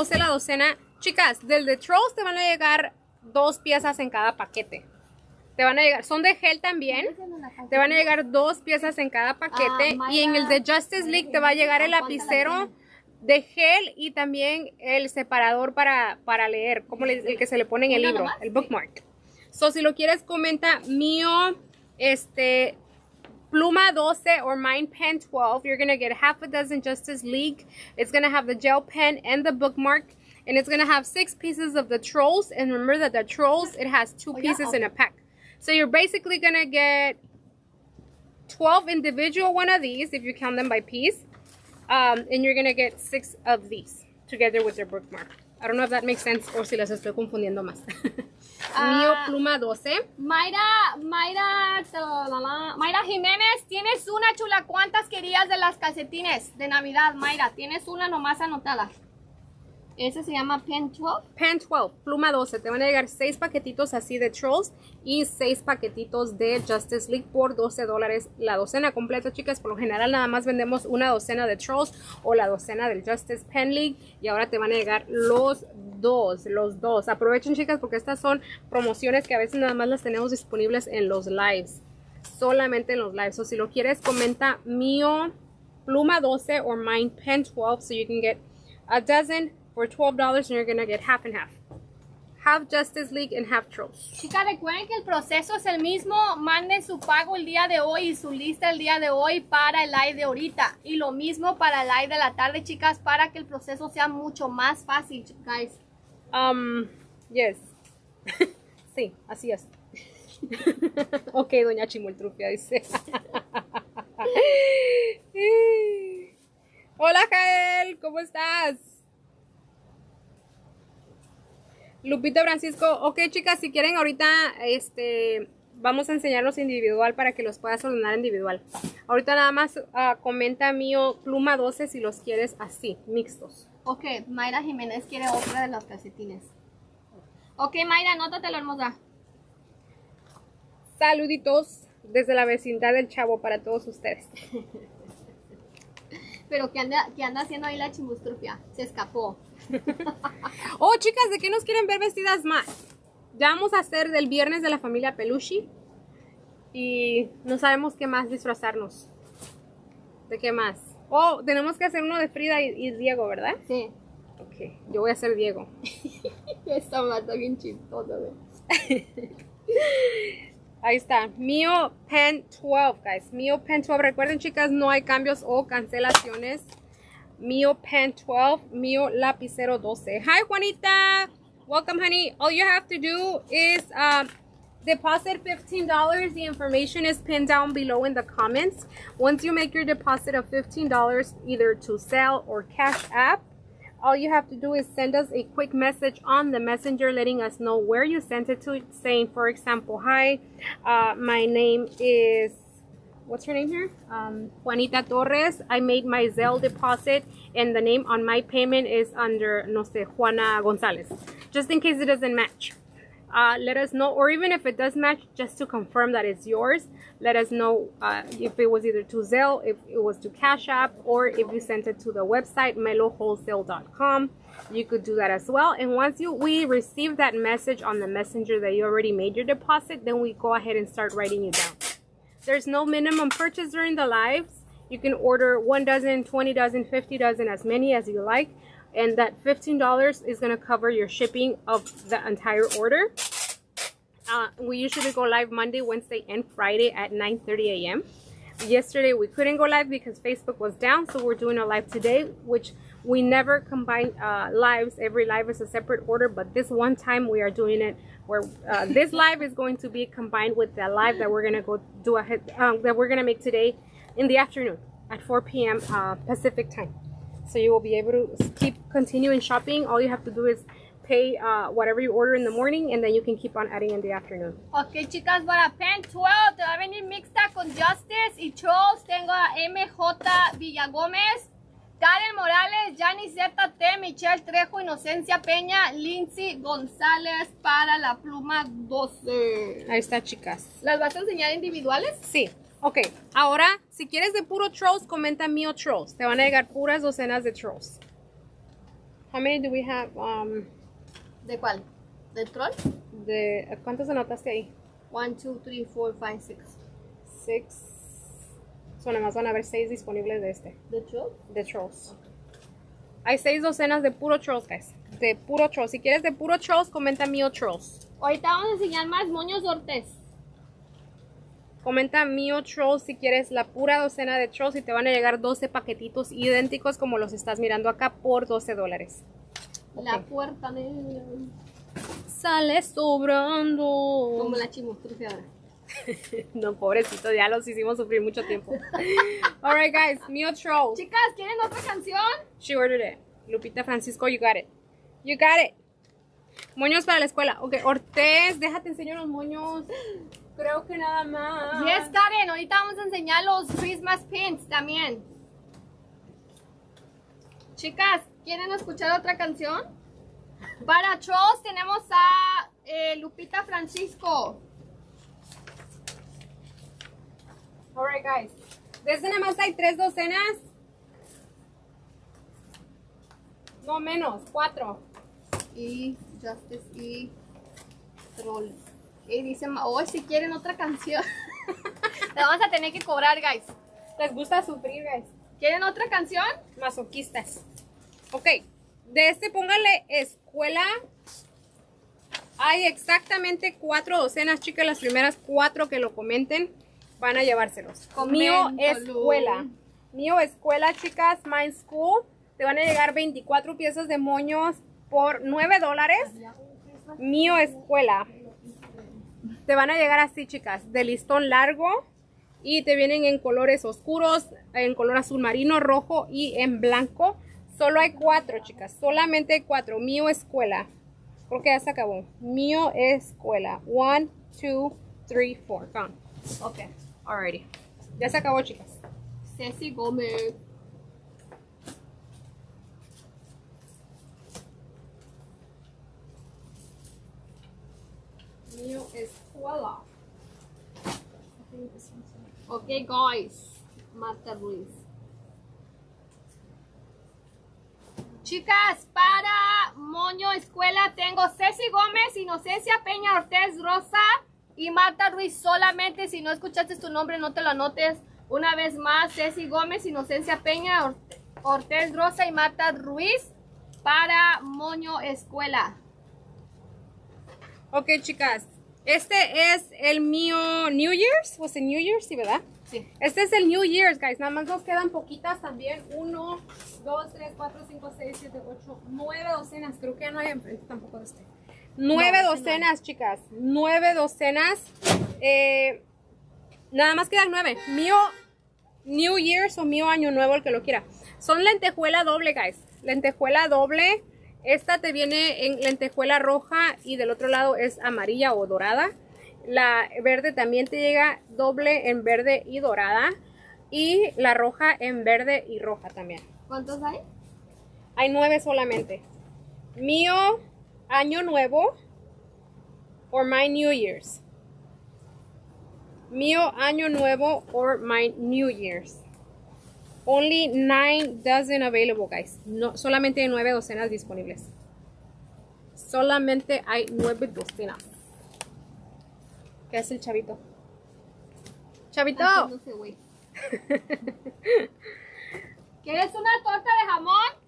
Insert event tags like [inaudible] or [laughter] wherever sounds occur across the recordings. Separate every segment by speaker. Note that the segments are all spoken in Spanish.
Speaker 1: 12 la docena. Chicas, del de Trolls te van a llegar dos piezas en cada paquete. Te van a llegar, son de gel también. Te van a llegar dos piezas en cada paquete.
Speaker 2: Ah,
Speaker 1: y en el de Justice League te va a llegar el
Speaker 2: ¿Cuántas la
Speaker 1: lapicero de gel y también el separador para, para leer, como le- el que se le pone en el
Speaker 2: ¿Una
Speaker 1: libro, el bookmark. So, si lo quieres, comenta mío, este, Pluma 12 or mine pen 12. You're going to get half a dozen Justice League. It's going to have the gel pen and the bookmark. And it's going to have six pieces of the trolls. And remember that the trolls, it has two
Speaker 2: Oh,
Speaker 1: pieces in a pack. So you're basically going to get 12 individual one of these if you count them by piece. Um, and you're going to get six of these together with your bookmark. I don't know if that makes sense or si las estoy confundiendo más. [laughs] Mío
Speaker 2: Ah.
Speaker 1: Pluma 12.
Speaker 2: Mayra, Mayra, Mayra Jiménez, tienes una chula. ¿Cuántas querías de las calcetines de Navidad, Mayra? Tienes una nomás anotada. Ese se llama Pen 12.
Speaker 1: Pen 12, pluma 12. Te van a llegar 6 paquetitos así de Trolls y 6 paquetitos de Justice League por 12 dólares la docena completa, chicas. Por lo general nada más vendemos una docena de Trolls o la docena del Justice Pen League y ahora te van a llegar los dos, los dos. Aprovechen, chicas, porque estas son promociones que a veces nada más las tenemos disponibles en los lives. Solamente en los lives. O si lo quieres, comenta mío pluma 12 or mine pen 12 so you can get a dozen for $12 and you're gonna get half and half. Half Justice League and half Trolls.
Speaker 2: Chicas, recuerden que el proceso es el mismo. Manden su pago el día de hoy y su lista el día de hoy para el live de ahorita. Y lo mismo para el live de la tarde, chicas, para que el proceso sea mucho más fácil, guys.
Speaker 1: Um, yes. [laughs] sí, así es. [laughs] ok, doña Chimultrufia dice. [laughs] Hola, Jael, ¿cómo estás? Lupita Francisco, ok chicas, si quieren ahorita, este, vamos a enseñarlos individual para que los puedas ordenar individual. Ahorita nada más ah, comenta mío pluma 12 si los quieres así, mixtos.
Speaker 2: Ok, Mayra Jiménez quiere otra de los calcetines. Ok, Mayra, anótatelo, hermosa.
Speaker 1: Saluditos desde la vecindad del Chavo para todos ustedes. [laughs]
Speaker 2: Pero ¿qué anda, qué anda haciendo ahí la chimbustrufia? Se escapó. [laughs]
Speaker 1: Oh, chicas, ¿de qué nos quieren ver vestidas más? Ya vamos a hacer del viernes de la familia Pelushi. Y no sabemos qué más disfrazarnos. ¿De qué más? Oh, tenemos que hacer uno de Frida y, y Diego, ¿verdad?
Speaker 2: Sí.
Speaker 1: Ok, yo voy a ser Diego. [laughs]
Speaker 2: Esta mata bien chistosa. [laughs]
Speaker 1: Ahí está, Mio Pen 12, guys. Mio Pen 12. Recuerden, chicas, no hay cambios o cancelaciones. Mio Pen 12, Mio Lapicero 12. Hi, Juanita. Welcome, honey. All you have to do is um, deposit $15. The information is pinned down below in the comments. Once you make your deposit of $15, either to sell or cash app, all you have to do is send us a quick message on the messenger letting us know where you sent it to saying for example hi uh, my name is what's her name here um, juanita torres i made my zelle deposit and the name on my payment is under no sé juana gonzalez just in case it doesn't match uh, let us know or even if it does match just to confirm that it's yours let us know uh, if it was either to Zelle, if it was to Cash App, or if you sent it to the website mellowwholesale.com. You could do that as well. And once you we receive that message on the messenger that you already made your deposit, then we go ahead and start writing you down. There's no minimum purchase during the lives. You can order one dozen, 20 dozen, 50 dozen, as many as you like. And that $15 is going to cover your shipping of the entire order. Uh, we usually go live Monday, Wednesday, and Friday at 9:30 a.m. Yesterday we couldn't go live because Facebook was down, so we're doing a live today, which we never combine uh, lives. Every live is a separate order, but this one time we are doing it where uh, this live is going to be combined with the live that we're gonna go do ahead um, that we're gonna make today in the afternoon at 4 p.m. Uh, Pacific time. So you will be able to keep continuing shopping. All you have to do is pay uh, whatever you order in the morning, and then you can keep on adding in the afternoon.
Speaker 2: Ok, chicas, para Pen 12 te va a venir mixta con Justice y Trolls. Tengo a MJ Villagómez, Karen Morales, Yaniseta T, Michelle Trejo, Inocencia Peña, Lindsay González para la pluma 12.
Speaker 1: Ahí está, chicas.
Speaker 2: ¿Las vas a enseñar individuales?
Speaker 1: Sí. Ok, ahora, si quieres de puro trolls, comenta mío trolls. Te van a llegar puras docenas de trolls. How many do we have? Um,
Speaker 2: ¿De cuál? ¿Del troll?
Speaker 1: De, ¿Cuántos anotaste ahí?
Speaker 2: 1, 2, 3, 4, 5, 6.
Speaker 1: 6. So, nada van a haber seis disponibles de este.
Speaker 2: ¿De trolls.
Speaker 1: De churros. Okay. Hay seis docenas de puro churros, guys. De puro trolls. Si quieres de puro trolls, comenta mío trolls.
Speaker 2: Ahorita vamos a enseñar más moños Ortez.
Speaker 1: Comenta mío trolls si quieres la pura docena de trolls y te van a llegar 12 paquetitos idénticos como los estás mirando acá por 12 dólares.
Speaker 2: La puerta de...
Speaker 1: Sale sobrando.
Speaker 2: Como la chimostrufe ahora. [laughs]
Speaker 1: No, pobrecito, ya los hicimos sufrir mucho tiempo. [laughs] Alright, guys, mío trolls.
Speaker 2: Chicas, ¿quieren otra canción?
Speaker 1: She ordered it. Lupita Francisco, you got it. You got it. Moños para la escuela. Ok, Ortez, déjate enseñar los moños. Creo que nada más.
Speaker 2: Yes, Karen, ahorita vamos a enseñar los Christmas pins también. Chicas, ¿quieren escuchar otra canción? Para Trolls tenemos a eh, Lupita Francisco.
Speaker 1: Alright, guys. De ese nada más hay tres docenas. No menos, cuatro.
Speaker 2: Y Justice y Troll. Y dice, hoy si quieren otra canción. [laughs] La vamos a tener que cobrar, guys.
Speaker 1: Les gusta sufrir, guys.
Speaker 2: ¿Quieren otra canción?
Speaker 1: Masoquistas. Ok, de este póngale escuela. Hay exactamente cuatro docenas, chicas. Las primeras cuatro que lo comenten van a llevárselos. Mío
Speaker 2: Coméntalo.
Speaker 1: escuela. Mío escuela, chicas. My school. Te van a llegar 24 piezas de moños por 9 dólares. Mío escuela. Te van a llegar así, chicas. De listón largo. Y te vienen en colores oscuros, en color azul marino, rojo y en blanco. Solo hay cuatro, chicas. Solamente hay cuatro. Mío escuela. Creo que ya se acabó. Mío escuela. One, two, three, four. Found. Ok. Alrighty. Ya se acabó, chicas.
Speaker 2: Ceci Gómez.
Speaker 1: Mío escuela.
Speaker 2: Ok, guys. Marta Ruiz. Chicas, para Moño Escuela tengo Ceci Gómez, Inocencia Peña Ortez Rosa y Marta Ruiz solamente. Si no escuchaste tu nombre, no te lo anotes. Una vez más, Ceci Gómez, Inocencia Peña Orte- Ortez Rosa y Marta Ruiz para Moño Escuela.
Speaker 1: Ok, chicas. Este es el mío New Year's. ¿Was it New Year's? Sí, ¿verdad?
Speaker 2: Sí.
Speaker 1: Este es el New Year's, guys. Nada más nos quedan poquitas también. Uno, dos, tres, cuatro, cinco, seis, siete, ocho, nueve docenas. Creo que ya no hay enfrente tampoco de este. Nueve
Speaker 2: No,
Speaker 1: docenas, chicas. Nueve docenas. Eh, nada más quedan nueve. Mío New Year's o mío Año Nuevo, el que lo quiera. Son lentejuela doble, guys. Lentejuela doble. Esta te viene en lentejuela roja y del otro lado es amarilla o dorada. La verde también te llega doble en verde y dorada. Y la roja en verde y roja también.
Speaker 2: ¿Cuántos hay?
Speaker 1: Hay nueve solamente. Mío Año Nuevo or My New Year's. Mío Año Nuevo or My New Year's. Only nine dozen available, guys. No, solamente hay nueve docenas disponibles. Solamente hay nueve docenas. ¿Qué hace el chavito? Chavito. [laughs]
Speaker 2: ¿Quieres una torta de jamón?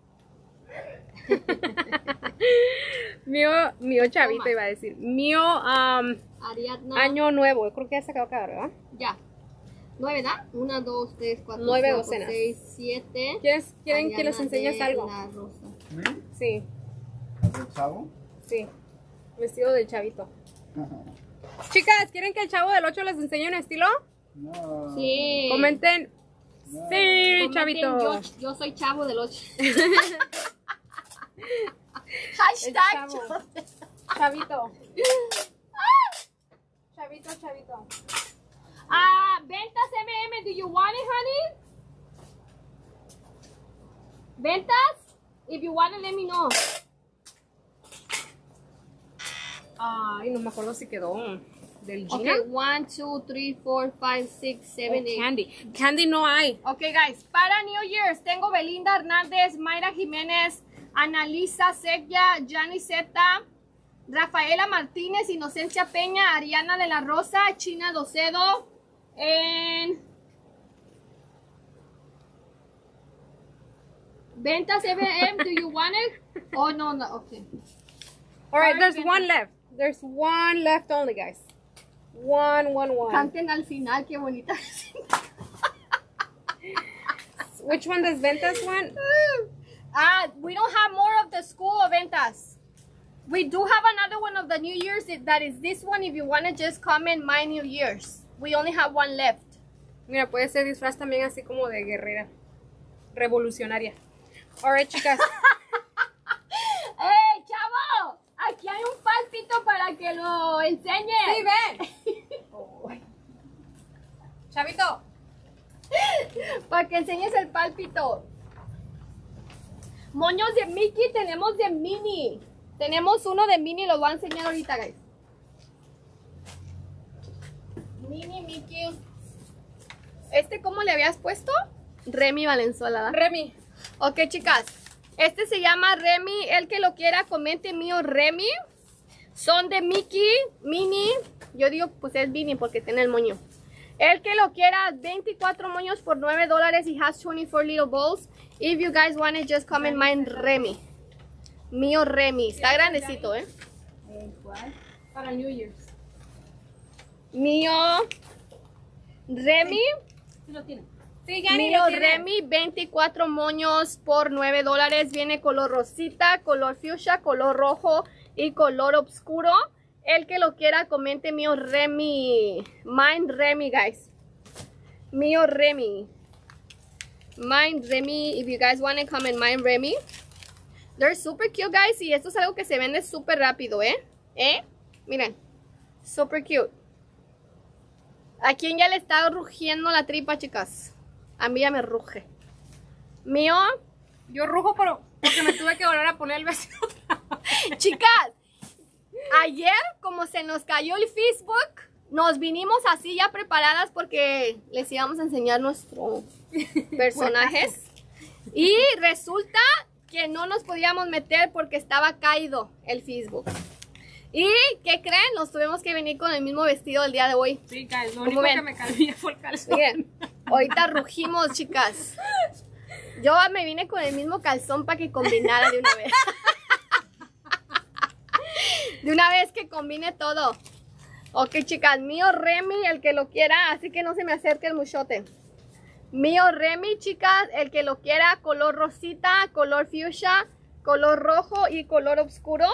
Speaker 2: [laughs]
Speaker 1: mío, mío chavito
Speaker 2: Toma.
Speaker 1: iba a decir. Mío um,
Speaker 2: Ariadna.
Speaker 1: año nuevo. Yo creo que ya se acabó de acabar, ¿verdad?
Speaker 2: Ya. Nueve, ¿da? Una, dos, tres, cuatro,
Speaker 1: Nueve
Speaker 2: cinco,
Speaker 1: docenas.
Speaker 2: seis, siete.
Speaker 1: ¿Quieres, ¿Quieren que les enseñes algo?
Speaker 2: la Rosa.
Speaker 3: ¿Me?
Speaker 1: Sí,
Speaker 3: ¿El chavo?
Speaker 1: sí. Vestido del chavito. Chicas, ¿quieren que el chavo del 8 les enseñe un estilo?
Speaker 3: No.
Speaker 2: Sí.
Speaker 1: Comenten. Sí,
Speaker 2: Comenten,
Speaker 1: chavito.
Speaker 2: Yo, yo soy chavo del 8. [laughs] Hashtag
Speaker 1: chavo. Chavito. Chavito, chavito.
Speaker 2: Ah, ventas MM, do you want it, honey? Ventas? If you want it, let me know.
Speaker 1: Ay, no me acuerdo si quedó. Del Gina.
Speaker 2: Okay, one, two, three, four, five, six, seven,
Speaker 1: O
Speaker 2: eight.
Speaker 1: Candy. Candy no hay.
Speaker 2: Ok, guys, para New Year's tengo Belinda Hernández, Mayra Jiménez, Analisa Sequia, Jani Zeta, Rafaela Martínez, Inocencia Peña, Ariana de la Rosa, China Docedo, en Ventas MM, do you want it? Oh, no, no, okay.
Speaker 1: All right, there's one left. There's one left only, guys. One, one, one.
Speaker 2: Canten al final, qué bonita.
Speaker 1: Which one does Ventas want? [laughs]
Speaker 2: Ah, we don't have more of the school of ventas. We do have another one of the New Year's. That is this one. If you want to just comment my New Year's, we only have one left.
Speaker 1: Mira, puede ser disfraz también así como de guerrera. Revolucionaria. All right, chicas. [laughs]
Speaker 2: ¡Ey, chavo! Aquí hay un pálpito para que lo enseñe.
Speaker 1: Sí, ven. [laughs] Chavito.
Speaker 2: para que enseñes el pálpito. Moños de Mickey tenemos de mini. Tenemos uno de mini, los voy a enseñar ahorita, guys. Mini Mickey. ¿Este cómo le habías puesto? Remy Valenzuela. ¿verdad?
Speaker 1: Remy.
Speaker 2: Ok, chicas. Este se llama Remy. El que lo quiera, comente mío Remy. Son de Mickey, Mini. Yo digo, pues es Mini porque tiene el moño. El que lo quiera, 24 moños por 9 dólares y has 24 little balls. If you guys want it, just comment mine Remy. Mío Remy. Está grandecito, ¿eh?
Speaker 1: Para New Year's.
Speaker 2: Mío Remy.
Speaker 1: Sí lo tiene. Sí,
Speaker 2: Mío
Speaker 1: lo.
Speaker 2: Remy, 24 moños por 9 dólares. Viene color rosita, color fuchsia, color rojo y color oscuro. El que lo quiera, comente mío Remy. Mine Remy, guys. Mío Remy. Mine Remy. If you guys want to comment mine Remy. They're super cute, guys. Y esto es algo que se vende súper rápido, ¿eh? ¿Eh? Miren. Super cute. ¿A quién ya le está rugiendo la tripa, chicas? A mí ya me ruge. Mío,
Speaker 1: Yo rujo pero porque me tuve que volver a poner el vestido. [laughs]
Speaker 2: chicas, ayer como se nos cayó el Facebook, nos vinimos así ya preparadas porque les íbamos a enseñar nuestros [laughs] personajes. Y resulta que no nos podíamos meter porque estaba caído el Facebook. ¿Y qué creen? Nos tuvimos que venir con el mismo vestido el día de hoy.
Speaker 1: Sí, lo
Speaker 2: ¿Cómo
Speaker 1: único
Speaker 2: ven?
Speaker 1: que me cambié [laughs] fue el calzón.
Speaker 2: Miren, ahorita rugimos, chicas. Yo me vine con el mismo calzón para que combinara de una vez. [laughs] De una vez que combine todo. Ok, chicas, mío Remy, el que lo quiera, así que no se me acerque el muchote. Mío Remy, chicas, el que lo quiera, color rosita, color fuchsia, color rojo y color oscuro.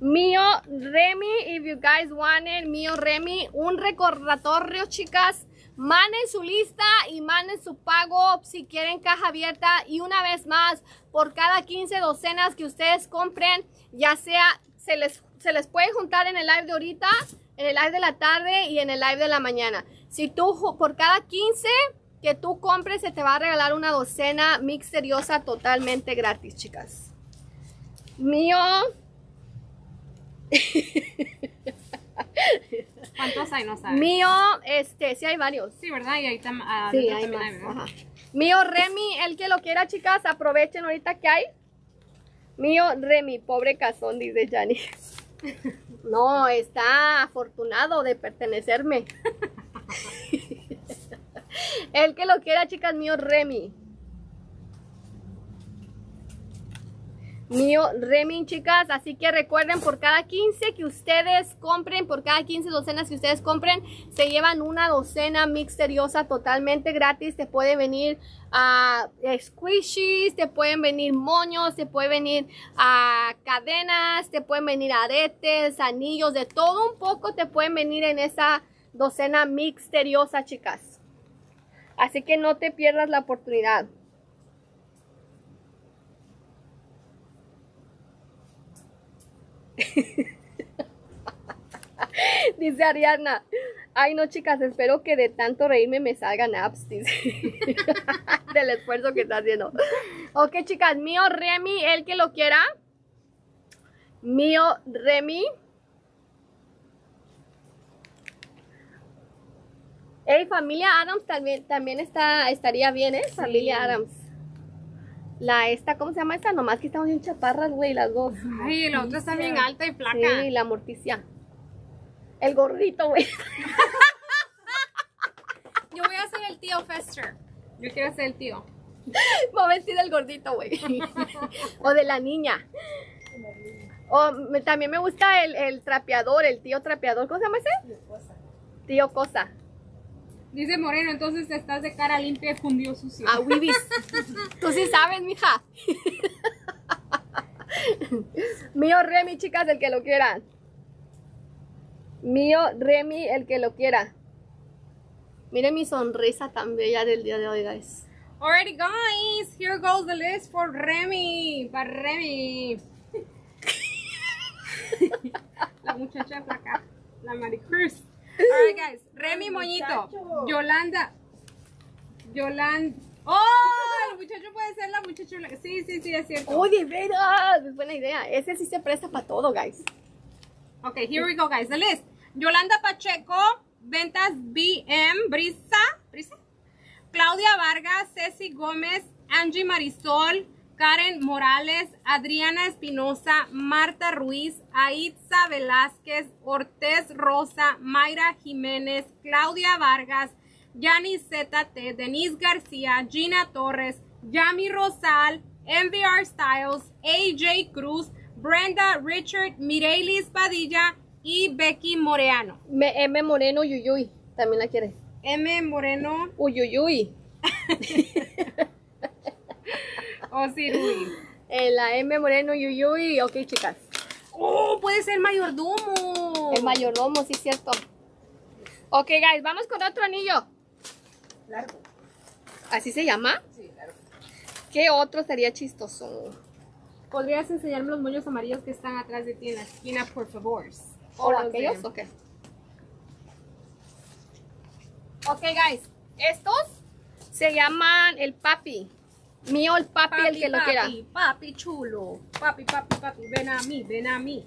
Speaker 2: Mío Remy, if you guys want it, mío Remy, un recordatorio, chicas. Manden su lista y manden su pago si quieren caja abierta. Y una vez más, por cada 15 docenas que ustedes compren, ya sea, se les, se les puede juntar en el live de ahorita, en el live de la tarde y en el live de la mañana. Si tú, por cada 15 que tú compres, se te va a regalar una docena misteriosa totalmente gratis, chicas. Mío. [laughs]
Speaker 1: ¿Cuántos hay? No sabes.
Speaker 2: Mío, este, sí hay varios.
Speaker 1: Sí, ¿verdad? Y ahí tam- ah,
Speaker 2: Sí, hay
Speaker 1: también
Speaker 2: más. Mío Remy, el que lo quiera, chicas, aprovechen ahorita que hay. Mío Remy, pobre cazón, dice Jani. [laughs] No, está afortunado de pertenecerme. [laughs] el que lo quiera, chicas, mío Remy. Mío Remy, chicas. Así que recuerden, por cada 15 que ustedes compren, por cada 15 docenas que ustedes compren, se llevan una docena misteriosa totalmente gratis. Te puede venir a squishies, te pueden venir moños, te puede venir a cadenas, te pueden venir aretes, anillos, de todo un poco te pueden venir en esa docena misteriosa, chicas. Así que no te pierdas la oportunidad. [laughs] Dice Ariana. Ay, no, chicas, espero que de tanto reírme me salgan apps, dice. [laughs] Del esfuerzo que está haciendo. Ok, chicas, mío Remy, el que lo quiera. Mío Remy. Hey, familia Adams también, también está, estaría bien, ¿eh? Familia Adams. La esta, ¿cómo se llama esta? Nomás que estamos bien chaparras, güey, las dos.
Speaker 1: Ay, la otra está bien alta y flaca.
Speaker 2: Sí, la morticia. El gordito, güey. [laughs]
Speaker 1: Yo voy a ser el tío Fester. Yo quiero ser el tío. [laughs]
Speaker 2: Va a vestir el gordito, güey. [laughs] o de la niña. O me- también me gusta el, el trapeador, el tío trapeador. ¿Cómo se llama ese? Tío Cosa.
Speaker 1: Dice Moreno, entonces estás de cara limpia y fundido sucio.
Speaker 2: Ah, Wibis. Tú sí sabes, mija. Mío Remy, chicas, el que lo quiera. Mío Remy, el que lo quiera. Miren mi sonrisa tan bella del día de hoy, guys.
Speaker 1: Alrighty, guys, here goes the list for Remy. Para Remy. [laughs] la muchacha flaca. La Maricruz. Alright, guys. Remy Moñito. Yolanda. Yolanda. ¡Oh! El muchacho puede ser la muchacha. Sí, sí, sí, es cierto.
Speaker 2: ¡Oh, de! Es buena idea. Ese sí se presta para todo, guys.
Speaker 1: Okay, here we go, guys. The list. Yolanda Pacheco, Ventas BM, Brisa, Brisa, Claudia Vargas, Ceci Gómez, Angie Marisol, Karen Morales, Adriana Espinosa, Marta Ruiz, Aitza Velázquez, Ortez Rosa, Mayra Jiménez, Claudia Vargas, Yani ZT, Denise García, Gina Torres, Yami Rosal, MVR Styles, AJ Cruz, Brenda Richard, Mirelis Padilla y Becky Moreano.
Speaker 2: M Moreno Yuyuy. También la quiere.
Speaker 1: M. Moreno
Speaker 2: Uyuyuy. [laughs]
Speaker 1: o Sirui.
Speaker 2: En la M Moreno Yuyuy. Ok, chicas.
Speaker 1: Oh, puede ser mayordomo.
Speaker 2: El mayordomo, sí, cierto. Ok, guys, vamos con otro anillo.
Speaker 3: Largo.
Speaker 2: ¿Así se llama?
Speaker 3: Sí, largo.
Speaker 2: ¿Qué otro sería chistoso?
Speaker 1: ¿Podrías enseñarme los moños amarillos que están atrás de ti en la esquina, por favor?
Speaker 2: ¿O aquellos? Ok.
Speaker 1: Ok, guys.
Speaker 2: Estos se llaman el papi. Mío, el papi, el que lo quiera.
Speaker 1: papi, papi chulo. Papi, papi, papi, ven a mí, ven a mí.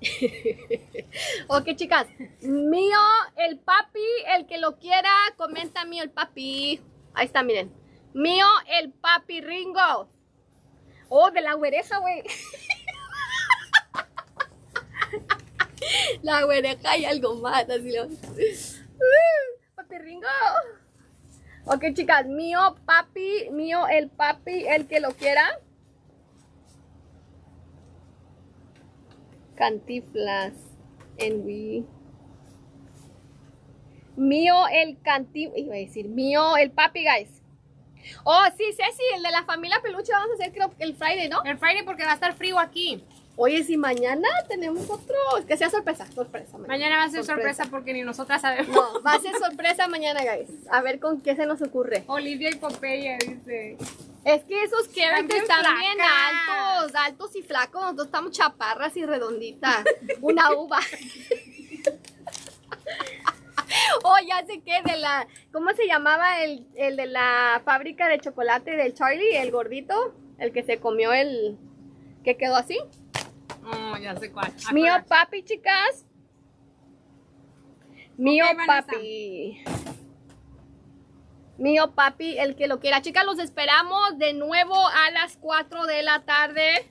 Speaker 1: [laughs]
Speaker 2: Ok, chicas. Mío, el papi, el que lo quiera, comenta mío, el papi. Ahí está, miren. Mío, el papi Ringo. Oh, de la güereja, güey. [laughs] la güereja y algo más, así lo. [laughs] Uh, papi Ringo. Ok, chicas. Mío, papi, mío, el papi, el que lo quiera. Cantiflas en Wii. Mío el canti... Iba a decir, mío el papi, guys. Oh, sí, Ceci, el de la familia peluche vamos a hacer creo que el Friday, ¿no?
Speaker 1: El Friday porque va a estar frío aquí.
Speaker 2: Oye, si mañana tenemos otro... Que sea sorpresa, sorpresa.
Speaker 1: Mañana va a ser sorpresa, porque ni nosotras sabemos.
Speaker 2: No, va a ser sorpresa mañana, guys. A ver con qué se nos ocurre.
Speaker 1: Olivia y Popeye dice.
Speaker 2: Es que esos characters
Speaker 1: Están bien
Speaker 2: altos, altos y flacos. Nosotros estamos chaparras y redonditas. Una [laughs] uva. [laughs] oh, ya sé que de la. ¿Cómo se llamaba el, el de la fábrica de chocolate del Charlie? El gordito. El que se comió el. que quedó así.
Speaker 1: Oh, ya sé cuál.
Speaker 2: Mío papi, chicas. Mío
Speaker 1: Vanessa.
Speaker 2: papi. Mío papi, el que lo quiera. Chicas, los esperamos de nuevo a las 4 de la tarde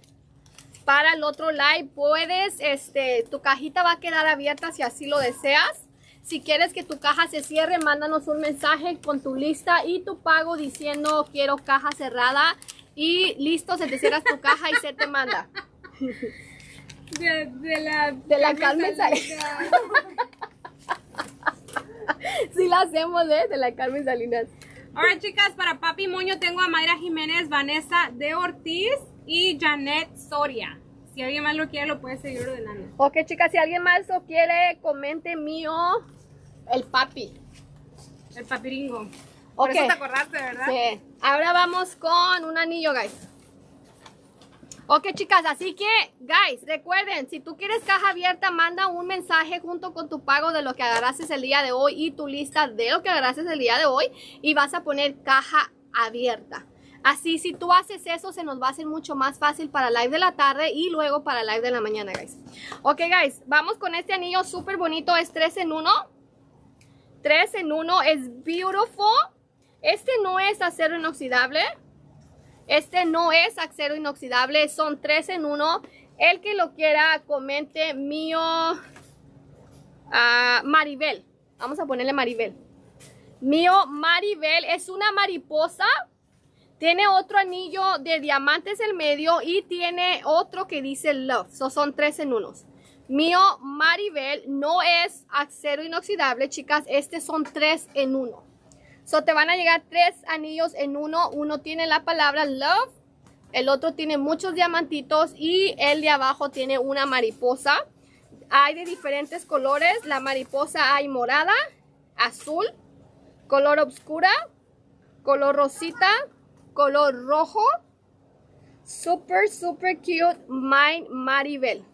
Speaker 2: para el otro live. Puedes, este, tu cajita va a quedar abierta si así lo deseas. Si quieres que tu caja se cierre, mándanos un mensaje con tu lista y tu pago diciendo quiero caja cerrada. Y listo, se te cierra tu caja y se te manda. [laughs]
Speaker 1: De, de la,
Speaker 2: De la Carmen
Speaker 1: Salinas. [laughs]
Speaker 2: Sí la hacemos, ¿eh? De la Carmen Salinas.
Speaker 1: Ahora, chicas, para Papi Moño tengo a Mayra Jiménez, Vanessa de Ortiz y Janet Soria. Si alguien más lo quiere, lo puede seguir ordenando.
Speaker 2: Ok, chicas, si alguien más lo quiere, comente mío, el papi.
Speaker 1: El papiringo. Por
Speaker 2: Ok.
Speaker 1: eso te acordaste, ¿verdad?
Speaker 2: Sí. Ahora vamos con un anillo, guys. Ok, chicas, así que, guys, recuerden, si tú quieres caja abierta, manda un mensaje junto con tu pago de lo que agarraste el día de hoy y tu lista de lo que agarraste el día de hoy y vas a poner caja abierta. Así, si tú haces eso, se nos va a hacer mucho más fácil para live de la tarde y luego para live de la mañana, guys. Ok, guys, vamos con este anillo súper bonito, es 3 en 1. 3 en 1, es beautiful. Este no es acero inoxidable. Este no es acero inoxidable, son tres en uno. El que lo quiera, comente mío ah, Maribel. Vamos a ponerle Maribel. Mío Maribel es una mariposa. Tiene otro anillo de diamantes en medio y tiene otro que dice Love. So, son tres en unos. Mío Maribel no es acero inoxidable, chicas. Este son tres en uno. So, te van a llegar tres anillos en uno. Uno tiene la palabra Love. El otro tiene muchos diamantitos y el de abajo tiene una mariposa. Hay de diferentes colores. La mariposa hay morada, azul, color oscura, color rosita, color rojo. Super, super cute. Mine Maribel.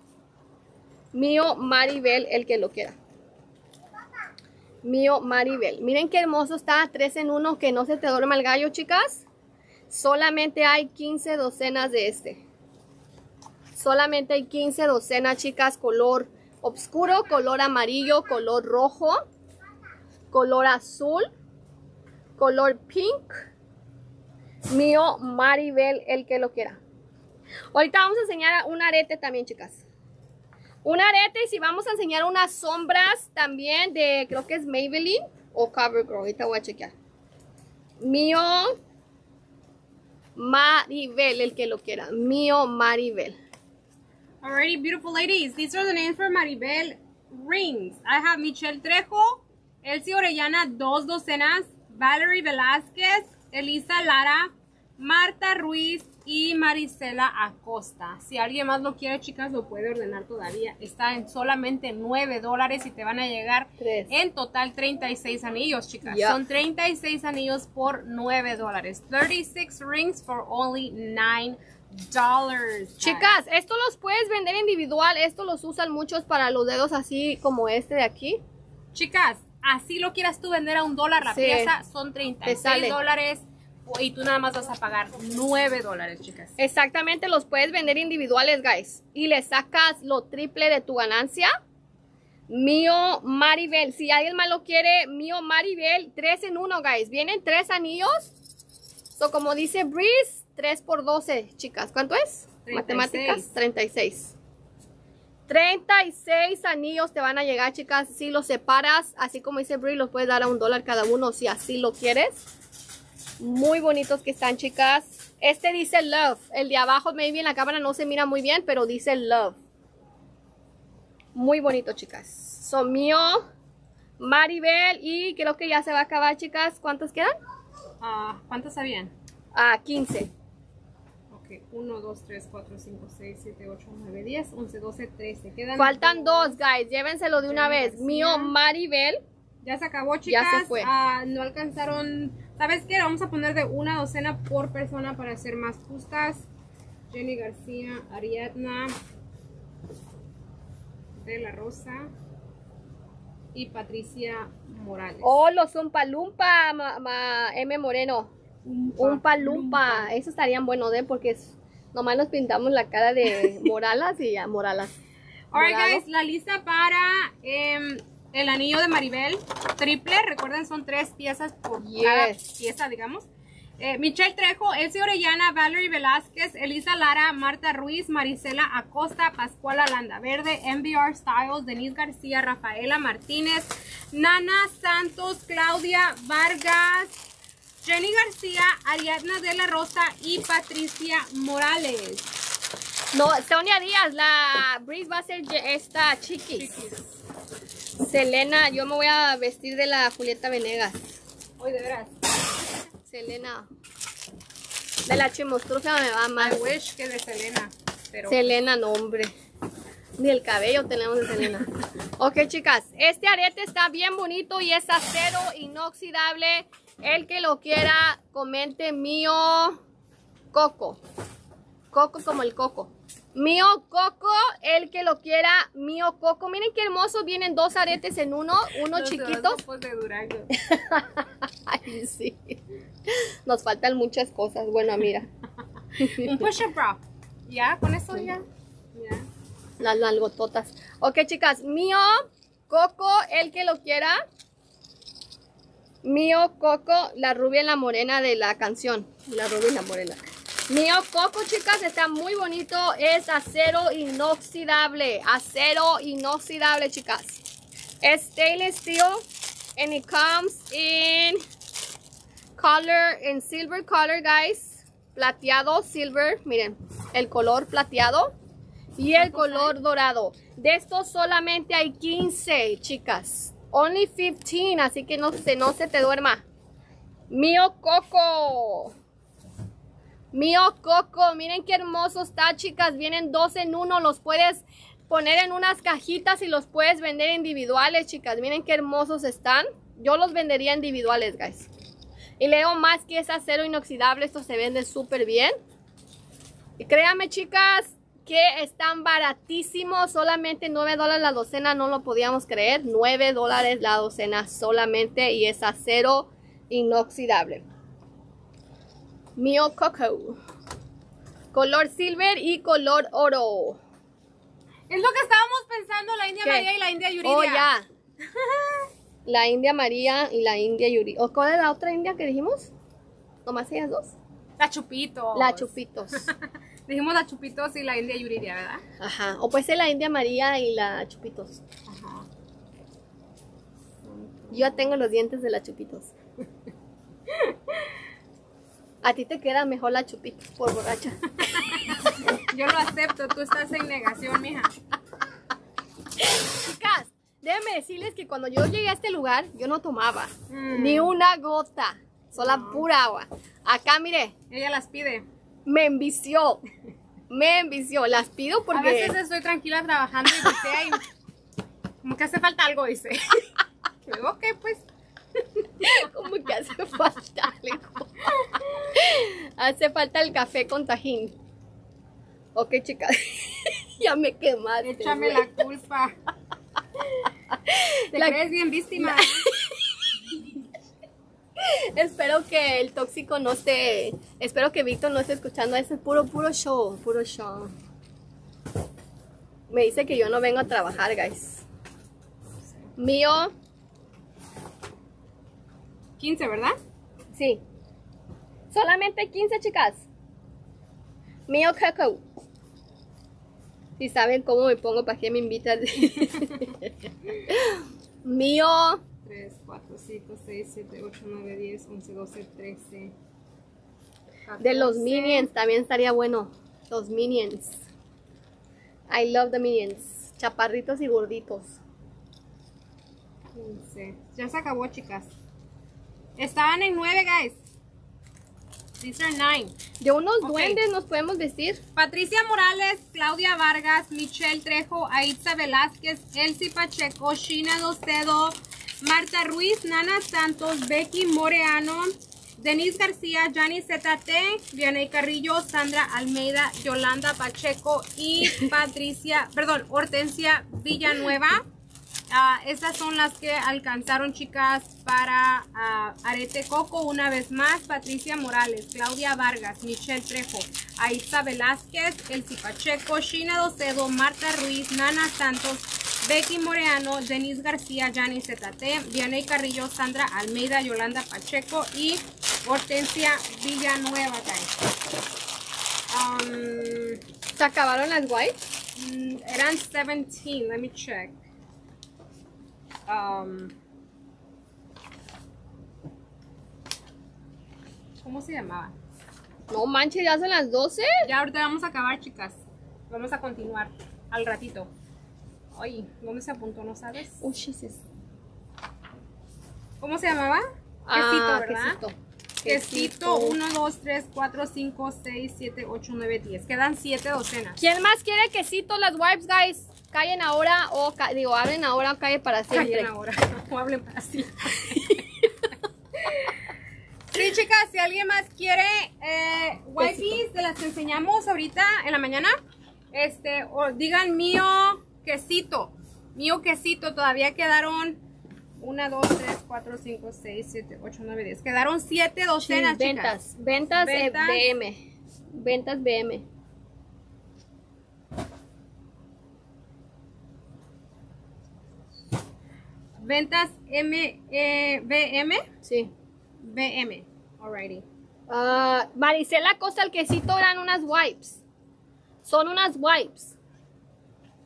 Speaker 2: Mío Maribel, el que lo quiera. Mío Maribel. Miren qué hermoso está. Tres en uno. Que no se te duerma el gallo, chicas. Solamente hay 15 docenas de este. Solamente hay 15 docenas, chicas. Color oscuro, color amarillo, color rojo, color azul, color pink. Mío Maribel, el que lo quiera. Ahorita vamos a enseñar un arete también, chicas. Un arete y si vamos a enseñar unas sombras también de, creo que es Maybelline o CoverGirl. Ahorita voy a chequear. Mío Maribel, el que lo quiera. Mío Maribel.
Speaker 1: Alrighty, beautiful ladies. These are the names for Maribel rings. I have Michelle Trejo, Elsie Orellana, dos docenas, Valerie Velázquez, Elisa Lara, Marta Ruiz y Marisela Acosta. Si alguien más lo quiere, chicas, lo puede ordenar todavía. Está en solamente 9 dólares y te van a llegar
Speaker 2: Tres.
Speaker 1: en total 36 anillos, chicas.
Speaker 2: Yep.
Speaker 1: Son 36 anillos por 9 dólares. 36 rings for only 9 dollars.
Speaker 2: Chicas, esto los puedes vender individual. Esto los usan muchos para los dedos así como este de aquí.
Speaker 1: Chicas, así lo quieras tú vender a un dólar la
Speaker 2: Sí.
Speaker 1: pieza, son
Speaker 2: Te
Speaker 1: 36
Speaker 2: sale.
Speaker 1: dólares y tú nada más vas a pagar 9 dólares, chicas.
Speaker 2: Exactamente, los puedes vender individuales, guys. Y le sacas lo triple de tu ganancia. Mío Maribel. Si alguien más lo quiere, mío Maribel. Tres en uno, guys. Vienen tres anillos. So, como dice Breeze, 3 por 12, chicas. ¿Cuánto es?
Speaker 1: 36.
Speaker 2: Matemáticas, 36. 36 anillos te van a llegar, chicas. Si los separas, así como dice Brie, los puedes dar a un dólar cada uno si así lo quieres. Muy bonitos que están, chicas. Este dice Love. El de abajo, maybe en la cámara no se mira muy bien, pero dice Love. Muy bonito, chicas. Son mío, Maribel y creo que ya se va a acabar, chicas. ¿Cuántos quedan?
Speaker 1: Ah, ¿Cuántos habían?
Speaker 2: Ah, 15.
Speaker 1: Ok, 1, 2, 3, 4, 5, 6, 7, 8, 9, 10, 11, 12, 13. Quedan
Speaker 2: Faltan dos, guys. Llévenselo de una vez. Mío, Maribel.
Speaker 1: Ya se acabó, chicas.
Speaker 2: Ya se fue.
Speaker 1: Ah, no alcanzaron. ¿Sabes qué? Vamos a poner de una docena por persona para ser más justas. Jenny García, Ariadna, de la Rosa y Patricia Morales.
Speaker 2: Oh, los Umpalumpa, M. Moreno. Un palumpa. Eso estarían buenos, ¿eh? Porque es- nomás nos pintamos la cara de [laughs] moralas y ya, moralas.
Speaker 1: Alright, guys, la lista para em, el anillo de Maribel triple. Recuerden, son tres piezas por cada pieza, digamos. Eh, Michelle Trejo, Elsie Orellana, Valerie Velázquez, Elisa Lara, Marta Ruiz, Marisela Acosta, Pascuala Landaverde, MBR Styles, Denise García, Rafaela Martínez, Nana Santos, Claudia Vargas, Jenny García, Ariadna de la Rosa y Patricia Morales.
Speaker 2: No, Sonia Díaz, la Breeze va a ser esta chiquis. Selena, yo me voy a vestir de la Julieta Venegas.
Speaker 1: Hoy de veras.
Speaker 2: Selena. De la chimostruza me va
Speaker 1: I
Speaker 2: más.
Speaker 1: wish que de Selena. Pero
Speaker 2: Selena, no, hombre. Ni el cabello tenemos de Selena. [laughs] ok, chicas. Este arete está bien bonito y es acero inoxidable. El que lo quiera, comente mío coco. Coco como el coco. Mío coco, el que lo quiera, mío coco. Miren qué hermoso. Vienen dos aretes en uno, uno
Speaker 1: los horóscopos de Durango. [laughs]
Speaker 2: Ay, sí. Nos faltan muchas cosas. Bueno, mira. [laughs]
Speaker 1: Un push-up bra. ¿Ya? ¿Con eso ya? Ya.
Speaker 2: Las nalgototas. Ok, chicas. Mío, Coco, el que lo quiera. Mío, Coco, la rubia y la morena de la canción. La rubia y la morena. Mío Coco, chicas, está muy bonito. Es acero inoxidable. Acero inoxidable, chicas. Es stainless steel. And it comes in color, in silver color, guys. Plateado, silver. Miren, el color plateado. Y el color dorado. De estos solamente hay 15, chicas. Only 15, así que no se, no se te duerma. Mío Coco. Mío Coco, miren qué hermoso está, chicas. Vienen dos en uno. Los puedes poner en unas cajitas y los puedes vender individuales, chicas. Miren qué hermosos están. Yo los vendería individuales, guys. Y leo más que es acero inoxidable. Esto se vende súper bien. Y créanme, chicas, que están baratísimos. Solamente 9 dólares la docena. No lo podíamos creer. 9 dólares la docena solamente. Y es acero inoxidable. Mio Coco. Color silver y color oro.
Speaker 1: Es lo que estábamos pensando, la India
Speaker 2: ¿Qué?
Speaker 1: María y la India Yuridia.
Speaker 2: Oh, ya. [laughs] La India María y la India Yuri. ¿O cuál es la otra India que dijimos? ¿Nomás ellas dos?
Speaker 1: La Chupitos.
Speaker 2: La Chupitos. [laughs]
Speaker 1: Dijimos la Chupitos y la India Yuridia, ¿verdad?
Speaker 2: Ajá. O puede ser la India María y la Chupitos.
Speaker 1: Ajá.
Speaker 2: Yo ya tengo los dientes de la Chupitos. [laughs] A ti te queda mejor la Chupitos por borracha. [laughs]
Speaker 1: Yo lo acepto, tú estás en negación, mija.
Speaker 2: Chicas, déjenme decirles que cuando yo llegué a este lugar, yo no tomaba
Speaker 1: Mm.
Speaker 2: ni una gota, solo pura agua. Acá, mire,
Speaker 1: Ella las pide.
Speaker 2: me envició. Me envició. Las pido porque.
Speaker 1: A veces estoy tranquila trabajando y y como que hace falta algo, dice. [laughs] Luego, ok, pues. [laughs]
Speaker 2: Como que hace falta algo. hace falta el café con tajín. Ok, chicas. [laughs] ya me quemaste.
Speaker 1: Échame la culpa. Te
Speaker 2: La-
Speaker 1: crees bien víctima. [laughs]
Speaker 2: Espero que el tóxico no esté. Espero que Víctor no esté escuchando. Ese es puro, puro show. Puro show. Me dice que yo no vengo a trabajar, guys. Mío,
Speaker 1: 15, ¿verdad?
Speaker 2: sí. Solamente 15, chicas. Mío Coco. Si saben cómo me pongo, ¿para qué me invitan? [laughs] Mío.
Speaker 1: 3, 4, 5, 6, 7, 8, 9, 10, 11, 12, 13.
Speaker 2: De los
Speaker 1: 14,
Speaker 2: Minions también estaría bueno. Los Minions. I love the Minions. Chaparritos y gorditos.
Speaker 1: 15. Ya se acabó, chicas. Estaban en 9, guys. These are 9.
Speaker 2: De unos duendes nos podemos vestir.
Speaker 1: Patricia Morales, Claudia Vargas, Michelle Trejo, Aitza Velázquez, Elsie Pacheco, Shina Docedo, Marta Ruiz, Nana Santos, Becky Moreano, Denise García, Jani ZT, Vianey Carrillo, Sandra Almeida, Yolanda Pacheco y [laughs] Patricia, perdón, Hortensia Villanueva. Ah, estas son las que alcanzaron, chicas, para ah, Arete Coco. Una vez más, Patricia Morales, Claudia Vargas, Michelle Trejo, Aitza Velázquez, Elsie Pacheco, Shina Docedo, Marta Ruiz, Nana Santos, Becky Moreano, Denise García, Jani ZT, Vianey Carrillo, Sandra Almeida, Yolanda Pacheco y Hortensia Villanueva. Um,
Speaker 2: ¿Se acabaron las white?
Speaker 1: Mm, eran 17, let me check. Um, ¿Cómo se llamaba?
Speaker 2: No manches, ya son las 12.
Speaker 1: Ya ahorita vamos a acabar, chicas. Vamos a continuar al ratito. Ay, ¿dónde se apuntó? ¿No sabes?
Speaker 2: Oh, Jesus.
Speaker 1: ¿Cómo se llamaba?
Speaker 2: Ah,
Speaker 1: ¿verdad?
Speaker 2: quesito.
Speaker 1: Quesito 1, 2, 3, 4, 5, 6, 7, 8, 9, 10. Quedan 7 docenas.
Speaker 2: ¿Quién más quiere quesito? Las wipes, guys. Callen ahora o, ca- digo, hablen ahora o callen para siempre.
Speaker 1: Callen ahora, [laughs] o hablen para sí. [laughs] Sí, chicas, si alguien más quiere eh, wipes de las que enseñamos ahorita en la mañana, este, o digan mío quesito, mío quesito, todavía quedaron 1, 2, 3, 4, 5, 6, 7, 8, 9, 10. Quedaron 7
Speaker 2: Sí,
Speaker 1: docenas, chicas.
Speaker 2: ventas. Ventas, eh,
Speaker 1: Ventas.
Speaker 2: BM. Ventas BM.
Speaker 1: Ventas M, eh, BM,
Speaker 2: Sí.
Speaker 1: BM, alrighty.
Speaker 2: Ah, Marisela Costa, el quesito eran unas wipes. Son unas wipes.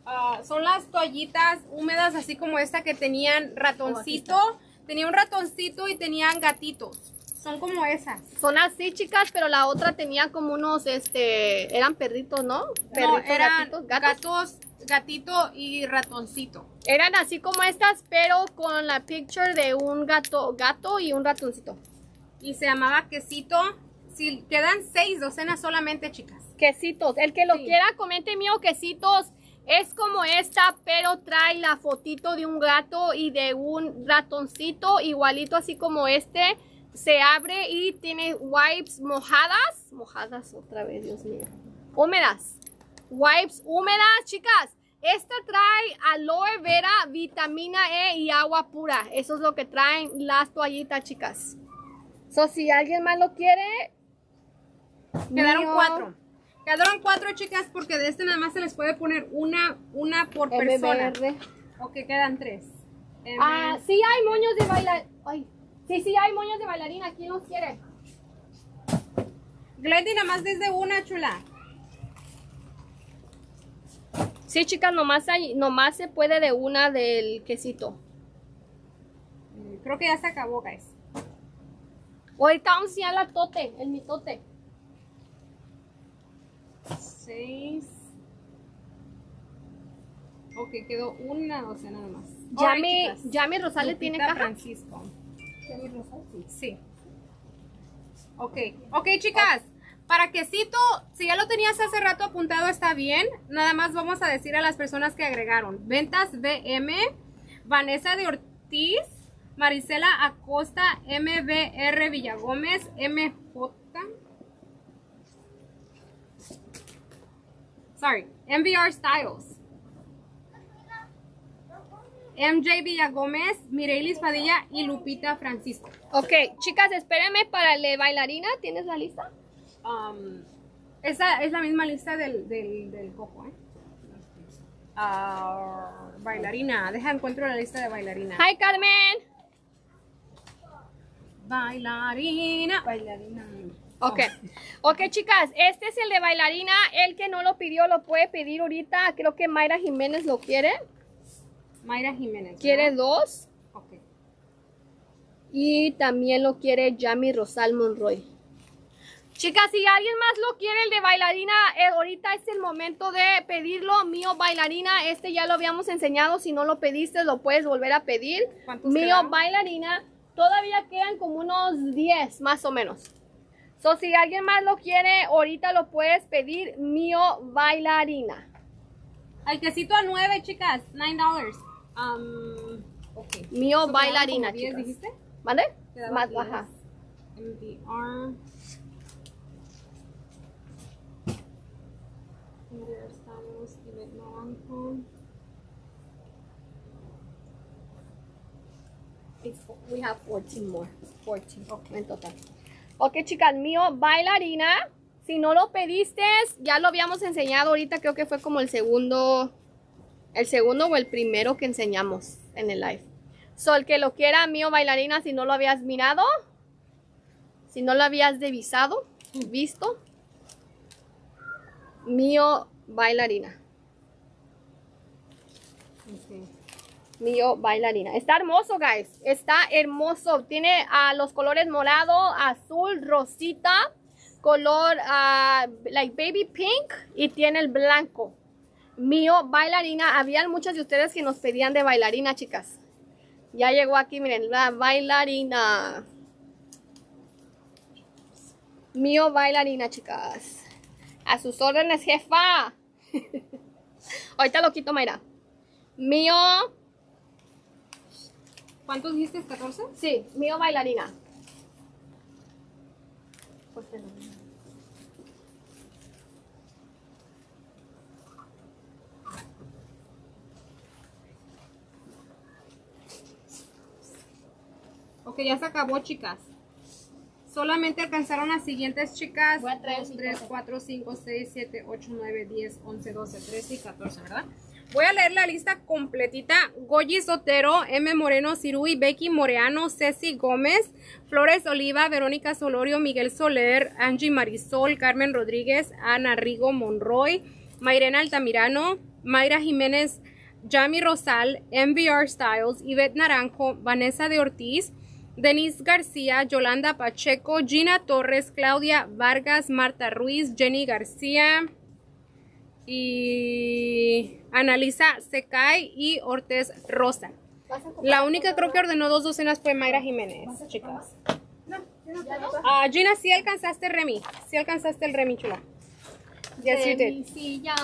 Speaker 1: Ah, son las toallitas húmedas, así como esta que tenían ratoncito. Tenía un ratoncito y tenían gatitos. Son como esas.
Speaker 2: Son así, chicas, pero la otra tenía como unos, este, eran perritos, ¿no?
Speaker 1: No,
Speaker 2: Perritos,
Speaker 1: eran
Speaker 2: gatitos, gatos.
Speaker 1: gatos, gatito y ratoncito.
Speaker 2: Eran así como estas, pero con la picture de un gato, gato y un ratoncito.
Speaker 1: Y se llamaba quesito. Si quedan seis docenas solamente, chicas.
Speaker 2: Quesitos. El que lo
Speaker 1: Sí.
Speaker 2: quiera, comente mío, quesitos. Es como esta, pero trae la fotito de un gato y de un ratoncito, igualito así como este. Se abre y tiene wipes mojadas. Mojadas otra vez, Dios mío. Húmedas. Wipes húmedas, chicas. Esta trae aloe vera, vitamina E y agua pura. Eso es lo que traen las toallitas, chicas. So, si alguien más lo quiere.
Speaker 1: Quedaron
Speaker 2: mío,
Speaker 1: cuatro. Quedaron cuatro, chicas, porque de este nada más se les puede poner una, una por persona.
Speaker 2: MBR.
Speaker 1: Ok, quedan tres. M-
Speaker 2: Ah, sí hay moños de bailar. Ay, sí, sí hay moños de bailarina. ¿Quién los quiere?
Speaker 1: Glendy, nada más desde una, chula.
Speaker 2: Sí, chicas, nomás, hay, nomás se puede de una del quesito.
Speaker 1: Mm, Creo que ya se acabó, guys.
Speaker 2: Ahorita vamos a la tote, el mitote.
Speaker 1: Seis. Ok, quedó una docena nada más.
Speaker 2: Ya mi, ya mi Rosales tiene caja.
Speaker 1: Francisco. Sí. Ok, ok chicas, para quesito, si ya lo tenías hace rato apuntado está bien, nada más vamos a decir a las personas que agregaron. Ventas BM, Vanessa de Ortiz, Marisela Acosta, MBR Villagómez, MJ. Sorry, MVR Styles. MJ Villagómez, Mirelis Padilla y Lupita Francisco.
Speaker 2: Ok, chicas, espérenme para el bailarina. ¿Tienes la lista?
Speaker 1: Um, esa es la misma lista del, del, del cojo, ¿eh? Ah, bailarina, deja encuentro la lista de bailarina.
Speaker 2: Hi, Carmen.
Speaker 1: Bailarina. Bailarina.
Speaker 2: Ok, ok chicas, este es el de bailarina, el que no lo pidió lo puede pedir ahorita, creo que Mayra Jiménez lo quiere,
Speaker 1: Mayra Jiménez.
Speaker 2: quiere dos
Speaker 1: Ok.
Speaker 2: y también lo quiere Yami Rosal Monroy. Chicas, si alguien más lo quiere el de bailarina, eh, ahorita es el momento de pedirlo, mío bailarina, este ya lo habíamos enseñado, si no lo pediste lo puedes volver a pedir,
Speaker 1: ¿Cuántos
Speaker 2: mío bailarina, todavía quedan como unos 10 más o menos. So, si alguien más lo quiere, ahorita lo puedes pedir mío bailarina.
Speaker 1: Al quesito a 9, chicas. 9 dollars. Um, ok.
Speaker 2: Mío
Speaker 1: So,
Speaker 2: bailarina,
Speaker 1: como 10,
Speaker 2: chicas.
Speaker 1: dijiste?
Speaker 2: ¿Vale? Más
Speaker 1: 10.
Speaker 2: baja.
Speaker 1: MVR. MVR Styles, Yvette Naranjo.
Speaker 2: We have 14 more. 14 en total. Ok, chicas, mío bailarina. Si no lo pediste, ya lo habíamos enseñado ahorita, creo que fue como el segundo, el segundo o el primero que enseñamos en el live. So, el que lo quiera, mío bailarina, si no lo habías mirado, si no lo habías devisado, visto, mío bailarina. Mío bailarina. Está hermoso, guys. Está hermoso. Tiene a los colores morado, azul, rosita, color ah, like baby pink y tiene el blanco. Mío bailarina. Habían muchas de ustedes que nos pedían de bailarina, chicas. Ya llegó aquí, miren, la bailarina. Mío bailarina, chicas. A sus órdenes, jefa. [laughs] Ahorita lo quito, Mayra. Mío
Speaker 1: ¿Cuántos dijiste? ¿14?
Speaker 2: Sí, mío bailarina.
Speaker 1: Ok, ya se acabó, chicas. Solamente alcanzaron las siguientes chicas.
Speaker 2: Voy a traer
Speaker 1: 2,
Speaker 2: mi
Speaker 1: 3,
Speaker 2: tote.
Speaker 1: 4, 5, 6, 7, 8, 9, 10, 11, 12, 13 y 14, ¿verdad? Voy a leer la lista completita. Goyi Sotero, M. Moreno Cirui, Becky Moreano, Ceci Gómez, Flores Oliva, Verónica Solorio, Miguel Soler, Angie Marisol, Carmen Rodríguez, Ana Rigo Monroy, Mayrena Altamirano, Mayra Jiménez, Yami Rosal, MVR Styles, Ivette Naranjo, Vanessa de Ortiz, Denise García, Yolanda Pacheco, Gina Torres, Claudia Vargas, Marta Ruiz, Jenny García y Analisa Secay y Ortiz Rosa. La única creo que ordenó dos docenas fue Mayra Jiménez, chicas. Ah, Gina, sí alcanzaste el Remy. Sí alcanzaste el Remy, chula. Yes, you did.
Speaker 2: Sí, ya.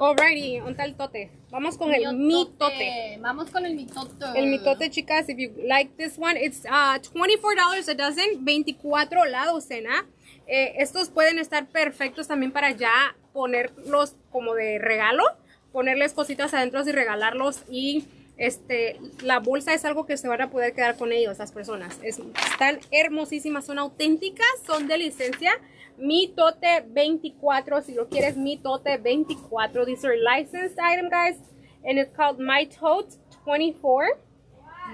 Speaker 1: Alrighty, un tal tote. Vamos con el mitote.
Speaker 2: Vamos con el mitote.
Speaker 1: El mitote, chicas, if you like this one, it's uh, $24 a dozen, 24 la docena. Eh, estos pueden estar perfectos también para ya ponerlos como de regalo, ponerles cositas adentro y regalarlos y este la bolsa es algo que se van a poder quedar con ellos las personas. Es- están hermosísimas, son auténticas, son de licencia. Mi Tote 24, si lo quieres, Mi Tote 24. These are licensed item, guys. And it's called My Tote 24.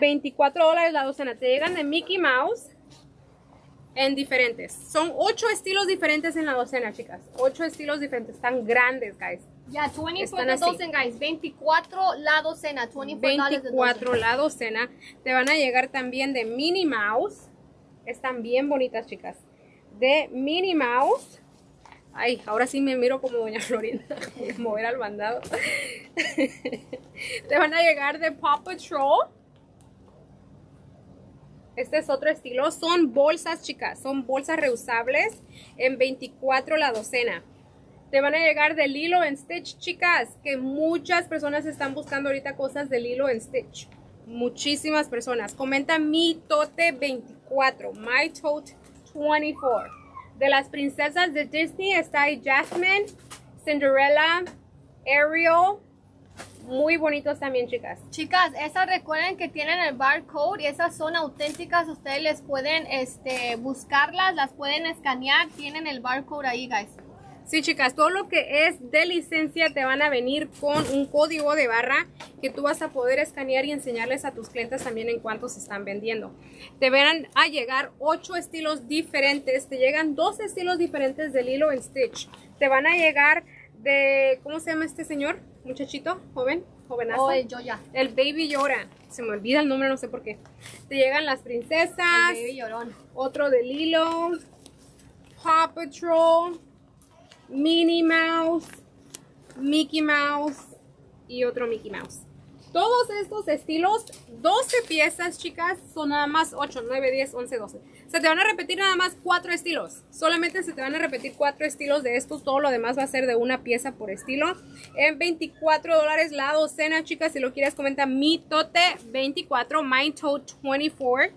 Speaker 1: 24 dólares la docena. Te llegan de Mickey Mouse en diferentes. Son 8 estilos diferentes en la docena, chicas. 8 estilos diferentes. Están grandes, guys.
Speaker 2: Ya, 24
Speaker 1: Están así.
Speaker 2: dozen, guys. 24 la docena. 24
Speaker 1: 24 la docena. Te van a llegar también de Minnie Mouse. Están bien bonitas, chicas. De Minnie Mouse. Ay, ahora sí me miro como Doña [laughs] Florinda. Voy a mover al bandado. [laughs] Te van a llegar de Paw Patrol. Este es otro estilo. Son bolsas, chicas. Son bolsas reusables en 24 la docena. Te van a llegar de Lilo en Stitch, chicas. Que muchas personas están buscando ahorita cosas de Lilo en Stitch. Muchísimas personas. Comenta mi tote 24. My tote 24. De las princesas de Disney está Jasmine, Cinderella, Ariel. Muy bonitos también, chicas.
Speaker 2: Chicas, esas recuerden que tienen el barcode y esas son auténticas. Ustedes les pueden este, buscarlas, las pueden escanear. Tienen el barcode ahí, guys.
Speaker 1: Sí, chicas, todo lo que es de licencia te van a venir con un código de barra que tú vas a poder escanear y enseñarles a tus clientes también en cuánto se están vendiendo. Te van a llegar ocho estilos diferentes, te llegan dos estilos diferentes del hilo en Stitch. Te van a llegar de, ¿cómo se llama este señor? Muchachito, joven, jovenazo.
Speaker 2: Oh, el Joya.
Speaker 1: El Baby Llora. Se me olvida el nombre, no sé por qué. Te llegan las princesas
Speaker 2: El baby llorón.
Speaker 1: otro de Lilo, Paw Patrol, Minnie Mouse, Mickey Mouse y otro Mickey Mouse. Todos estos estilos, 12 piezas, chicas, son nada más 8, 9, 10, 11, 12. Se te van a repetir nada más 4 estilos. Solamente se te van a repetir 4 estilos de estos. Todo lo demás va a ser de una pieza por estilo. En 24 dólares la docena, chicas. Si lo quieres, comenta mi tote 24, my tote 24.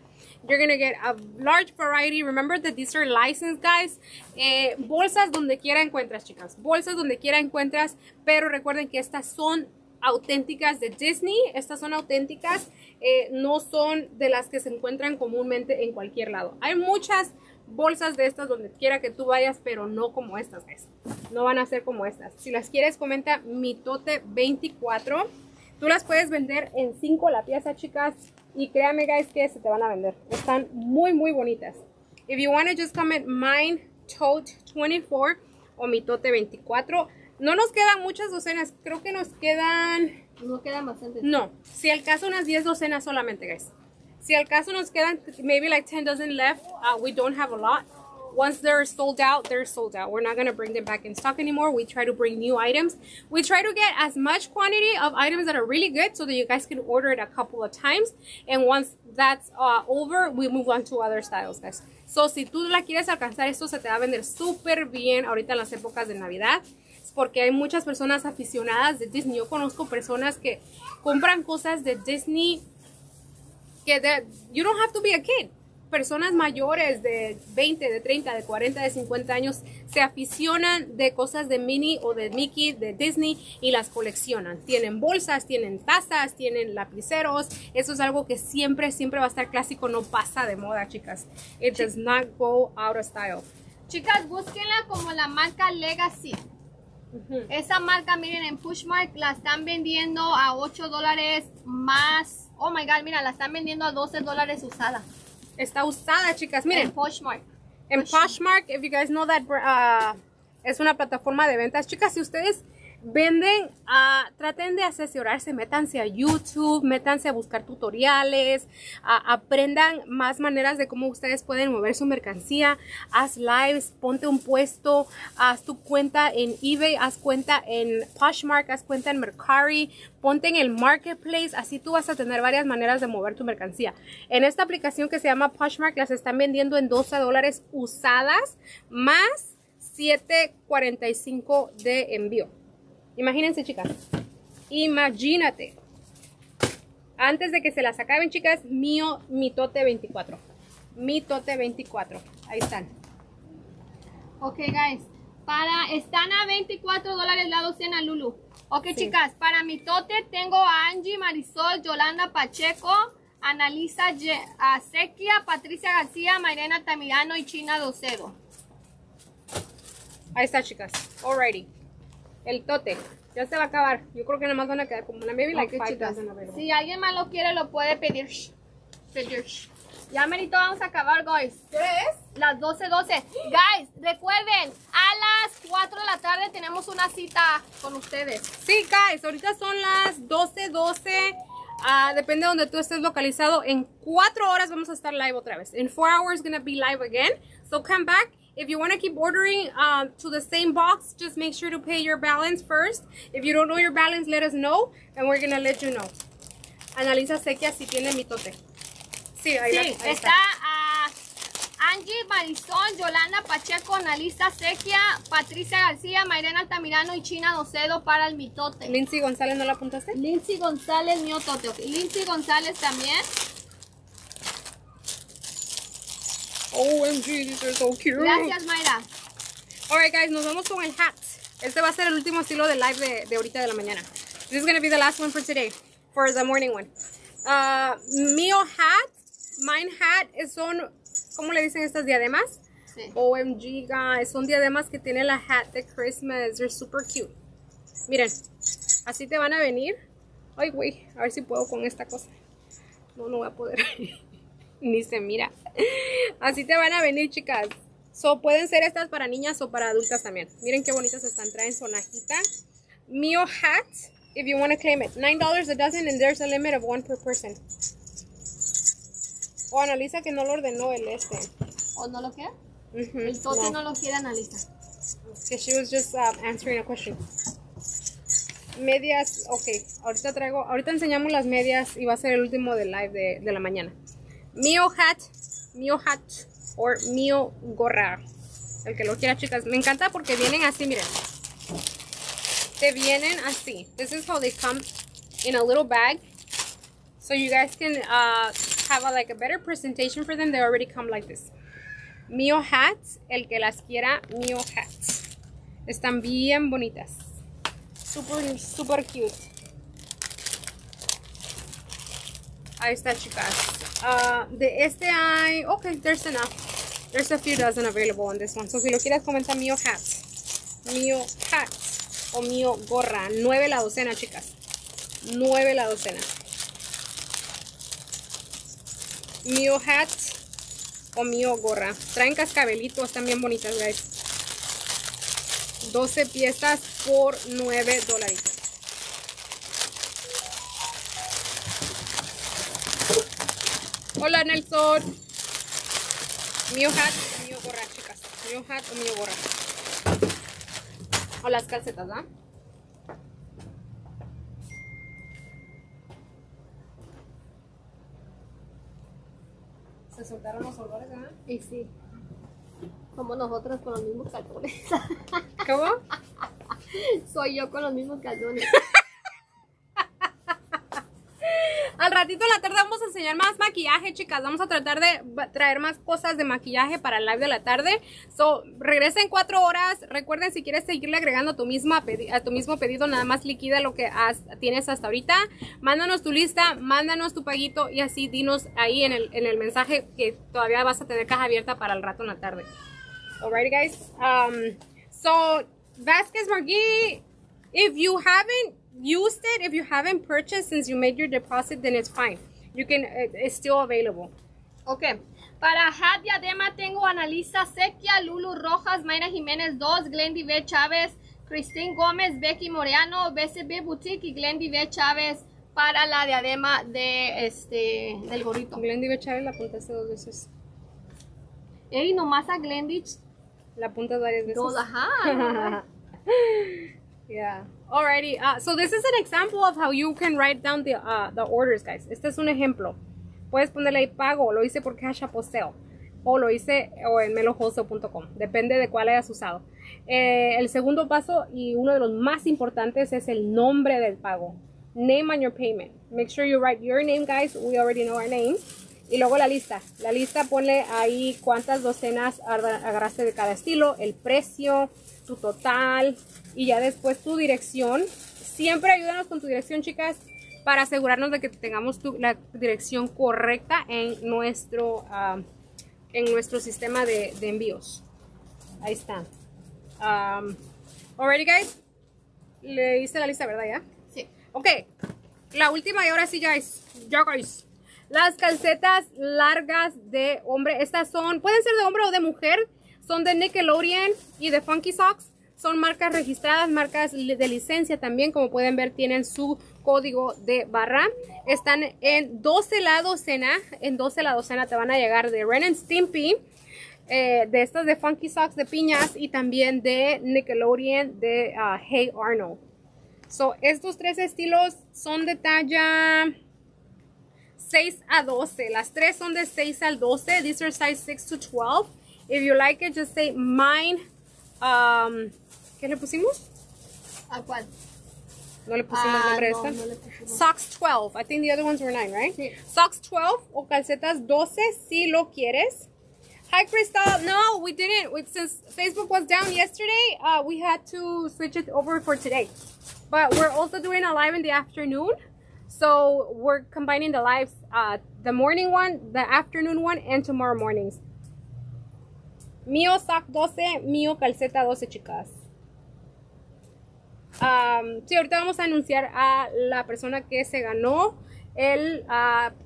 Speaker 1: You're gonna get a large variety. Remember that these are licensed, guys. Eh, bolsas donde quiera encuentras, chicas. Bolsas donde quiera encuentras. Pero recuerden que estas son auténticas de Disney. Estas son auténticas. Eh, no son de las que se encuentran comúnmente en cualquier lado. Hay muchas bolsas de estas donde quiera que tú vayas, pero no como estas, guys. No van a ser como estas. Si las quieres, comenta mitote 24. Tú las puedes vender en 5 la pieza, chicas. Y créanme, guys, que se te van a vender. Están muy, muy bonitas. If you want to just comment mine tote 24 o mi tote 24. No nos quedan muchas docenas. Creo que nos quedan...
Speaker 2: No.
Speaker 1: No. Si al caso unas 10 docenas solamente, guys. Si al caso nos quedan maybe like 10 dozen left. Uh, we don't have a lot. Once they're sold out, they're sold out. We're not going to bring them back in stock anymore. We try to bring new items. We try to get as much quantity of items that are really good so that you guys can order it a couple of times. And once that's uh, over, we move on to other styles, guys. So, si tú la quieres alcanzar, esto se te va a vender súper bien ahorita en las épocas de Navidad. Porque hay muchas personas aficionadas de Disney. Yo conozco personas que compran cosas de Disney que de- you don't have to be a kid. personas mayores de 20, de 30, de 40, de 50 años se aficionan de cosas de Minnie o de Mickey, de Disney y las coleccionan. Tienen bolsas, tienen tazas, tienen lapiceros. Eso es algo que siempre, siempre va a estar clásico, no pasa de moda, chicas. It does not go out of style.
Speaker 2: Chicas, búsquenla como la marca Legacy. Esa marca, miren, en Pushmark la están vendiendo a 8 dólares más. Oh my god, mira, la están vendiendo a 12 dólares usada.
Speaker 1: Está usada, chicas.
Speaker 2: En
Speaker 1: Miren,
Speaker 2: Pushmark.
Speaker 1: en Poshmark, if you guys know that, uh, es una plataforma de ventas. Chicas, si ustedes venden, traten de asesorarse, métanse a YouTube, métanse a buscar tutoriales, aprendan más maneras de cómo ustedes pueden mover su mercancía, haz lives, ponte un puesto, haz tu cuenta en eBay, haz cuenta en Poshmark, haz cuenta en Mercari, ponte en el marketplace, así tú vas a tener varias maneras de mover tu mercancía. En esta aplicación que se llama Poshmark las están vendiendo en 12 dólares usadas más 7.45 de envío. Imagínense, chicas. Imagínate. Antes de que se las acaben, chicas, mío, mitote 24. Mitote 24. Ahí están.
Speaker 2: Ok, guys. Para, están a 24 dólares la docena, Lulu. Ok, chicas, para mi tote tengo a Angie, Marisol, Yolanda Pacheco, Analisa Ye- a Sequia, Patricia García, Mayrena Tamirano y China Docedo.
Speaker 1: Ahí está, chicas. Alrighty. El tote. Ya se va a acabar. Yo creo que nada más van a quedar como una maybe like five
Speaker 2: chicas. Si alguien más lo quiere, lo puede pedir. Pedir. Ya merito vamos a acabar, guys.
Speaker 1: ¿Qué es?
Speaker 2: Las 12:12. Guys, recuerden, a las 4 de la tarde tenemos una cita con ustedes.
Speaker 1: Sí, guys, ahorita son las 12, 12. ah, depende de donde tú estés localizado. En cuatro horas vamos a estar live otra vez. In four hours, gonna be live again. So come back. If you want to keep ordering um, to the same box, just make sure to pay your balance first. If you don't know your balance, let us know, and we're gonna let you know. Analiza Sequia si tiene mitote. Sí, ahí,
Speaker 2: Sí,
Speaker 1: la- ahí
Speaker 2: está a Angie Marisol, Yolanda Pacheco, Analista Sequia, Patricia García, Mayrena Altamirano y China Docedo para el mitote.
Speaker 1: Lindsay González, ¿no la apuntaste?
Speaker 2: Lindsay González, mitote. ok. Lindsay González también.
Speaker 1: OMG, these are so cute.
Speaker 2: Gracias, Mayra.
Speaker 1: Alright guys, nos vamos con el hat. Este va a ser el último estilo de live de, de ahorita de la mañana. This is gonna be the last one for today, for the morning one. Uh, mío hat, mine hat, es- son, ¿cómo le dicen estas diademas?
Speaker 2: Sí.
Speaker 1: OMG guys, son diademas que tiene la hat de Christmas. They're super cute. Miren, así te van a venir. Ay, güey, a ver si puedo con esta cosa. No, no voy a poder. [laughs] Ni se mira. Así te van a venir, chicas. So, pueden ser estas para niñas o para adultas también. Miren qué bonitas están. Traen sonajita. Mio hat, if you want to claim it. $9 a dozen and there's a limit of one per person. O analiza que no lo ordenó el este.
Speaker 2: ¿O no lo quiere?
Speaker 1: Ujú,
Speaker 2: El tote
Speaker 1: no.
Speaker 2: no lo quiere analizar.
Speaker 1: Que she was just um, answering a question. Medias, ok. Ahorita traigo, ahorita enseñamos las medias y va a ser el último del live de, de la mañana. Mio hat, Mio hat o Mio gorra. El que lo quiera, chicas. Me encanta porque vienen así, miren. Te vienen así. This is how they come in a little bag. So you guys can uh, have a, like a better presentation for them. They already come like this. Mio hats, el que las quiera, Mio hats. Están bien bonitas. Super, super cute. Ahí está, chicas. Ah, de este hay... Ok, there's enough. There's a few dozen available on this one. So, si lo quieres, comenta Mio hats. Mio hats. O Mio gorra. Nueve la docena, chicas. Nueve la docena. Mio hats o mío gorra. Traen cascabelitos, están bien bonitas, guys. 12 piezas por 9 dolaritos. Hola, Nelson. Mío hat o mío gorra, chicas. Mío hat o mío gorra. O las calcetas, ¿ah? Se soltaron los olores, ¿ah?
Speaker 2: Y sí. Como nosotros con los mismos calzones.
Speaker 1: ¿Cómo? [laughs]
Speaker 2: Soy yo con los mismos calzones. [laughs]
Speaker 1: Al ratito en la tarde vamos a enseñar más maquillaje, chicas. Vamos a tratar de traer más cosas de maquillaje para el live de la tarde. So, regresa en cuatro horas. Recuerden, si quieres seguirle agregando a tu, misma a tu mismo pedido, nada más liquida lo que tienes hasta ahorita. Mándanos tu lista, mándanos tu paguito y así dinos ahí en el, en el mensaje que todavía vas a tener caja abierta para el rato en la tarde. Alrighty, guys. Um, so, Vasquez Margui, if you haven't used it, if you haven't purchased since you made your deposit, then it's fine. You can, it- it's still available.
Speaker 2: Ok. Para Hat Diadema tengo Analisa Sequia, Lulu Rojas, Mayra Jiménez 2, Glendy B. Chávez, Christine Gómez, Becky Moreano, BCB Boutique y Glendy B. Chávez para la diadema de este del gorrito.
Speaker 1: Glendy B. Chávez la apuntaste dos veces.
Speaker 2: Ey, nomás a Glendy
Speaker 1: La apuntas varias veces.
Speaker 2: dos, ajá. [laughs]
Speaker 1: yeah. Alrighty. Uh, so this is an example of how you can write down the, uh, the orders, guys. Este es un ejemplo. Puedes ponerle ahí pago, lo hice por Cash App o Zelle, o lo hice o en melowholesale.com. Depende de cuál hayas usado. Eh, el segundo paso y uno de los más importantes es el nombre del pago. Name on your payment. Make sure you write your name, guys. We already know our name. Y luego la lista. La lista ponle ahí cuántas docenas agar- agarraste de cada estilo, el precio, tu total y ya después tu dirección. Siempre ayúdanos con tu dirección, chicas, para asegurarnos de que tengamos tu- la dirección correcta en nuestro, ah, en nuestro sistema de, de envíos. Ahí está. Um, alrighty, guys. Le hice la lista, ¿verdad? Ya.
Speaker 2: Sí.
Speaker 1: Ok, la última y ahora sí, guys. Ya, guys. Las calcetas largas de hombre. Estas son, pueden ser de hombre o de mujer. Son de Nickelodeon y de Funky Socks. Son marcas registradas, marcas de licencia también. Como pueden ver, tienen su código de barra. Están en 12 la docena. En 12 la docena te van a llegar de Ren and Stimpy. eh, de estas de Funky Socks de piñas y también de Nickelodeon de ah, Hey Arnold. So, estos tres estilos son de talla 6 a 12. Las tres son de 6 al 12. These are size 6 to 12. If you like it, just say mine. Um, ¿Qué le pusimos?
Speaker 2: ¿A cuál?
Speaker 1: No le pusimos
Speaker 2: Ah,
Speaker 1: nombre a esta.
Speaker 2: no le pusimos.
Speaker 1: Socks 12. I think the other ones were 9, right?
Speaker 2: Sí.
Speaker 1: Socks 12 o calcetas 12 si lo quieres. Hi, Crystal. No, we didn't. We, since Facebook was down yesterday, uh, we had to switch it over for today. But we're also doing a live in the afternoon. So we're combining the lives, uh, the morning one, the afternoon one, and tomorrow mornings. Mío sock 12, mío calceta 12, chicas. Sí, ahorita vamos a anunciar a la persona que se ganó el,